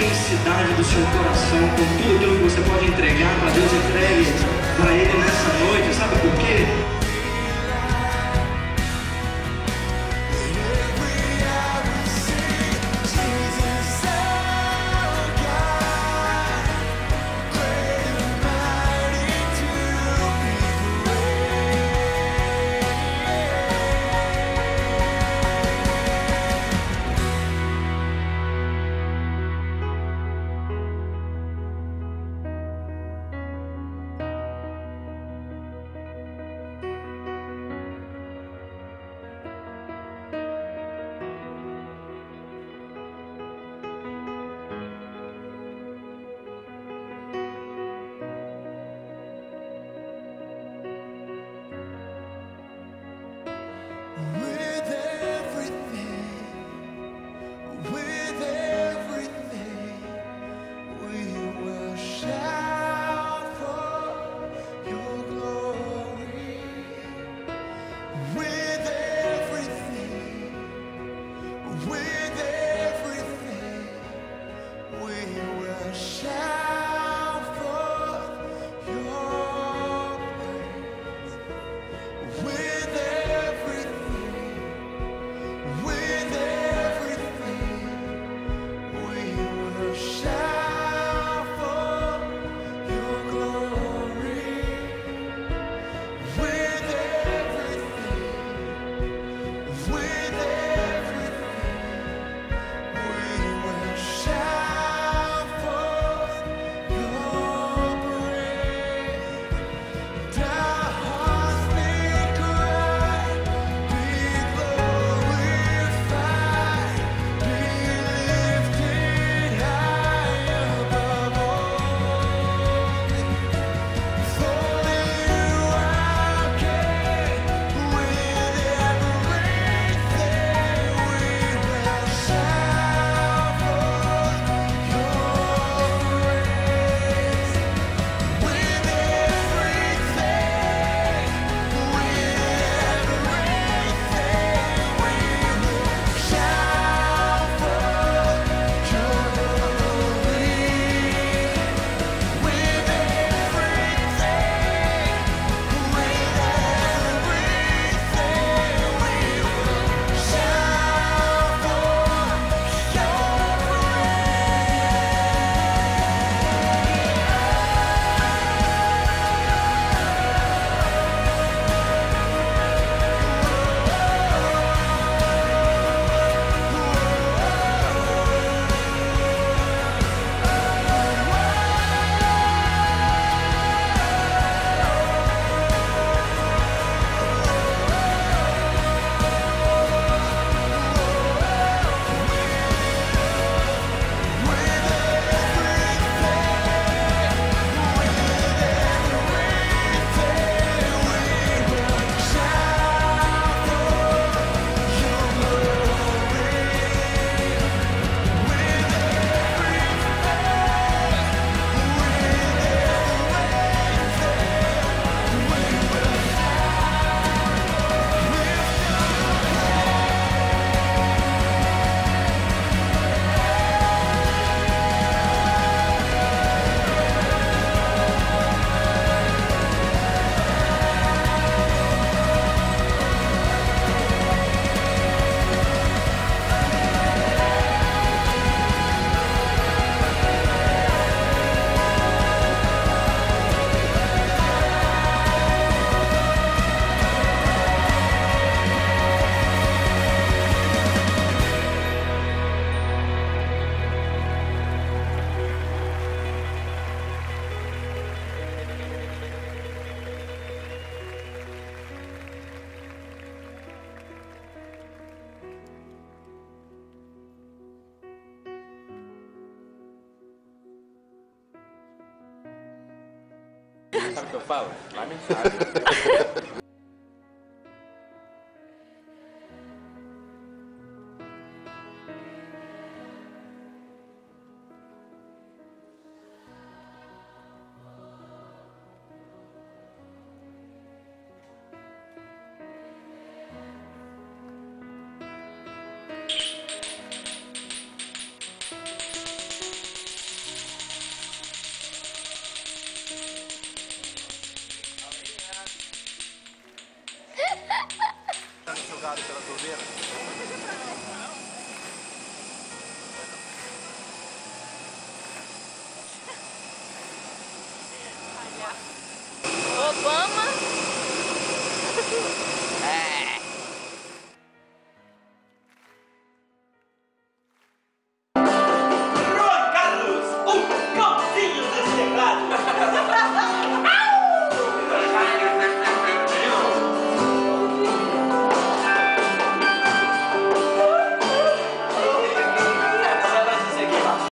intensidade do seu coração, com tudo aquilo que você pode entregar para Deus, entregue para Ele nessa noite, sabe por quê? Sabe o que eu falo? Well,